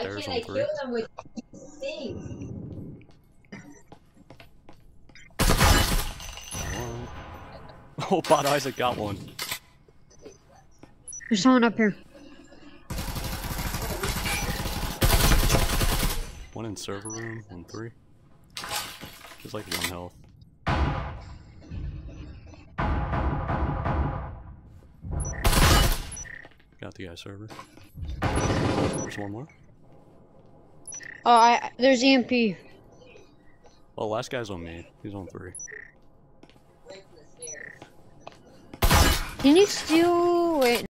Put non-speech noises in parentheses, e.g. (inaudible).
stairs can't on I three. kill them with things? One. (laughs) Oh, Bot Isaac got one. There's someone up here. One in server room on three. Just like one health. Got the guy server. There's one more. Oh, I there's EMP. Well, oh, last guy's on me. He's on three. Can you steal? Wait.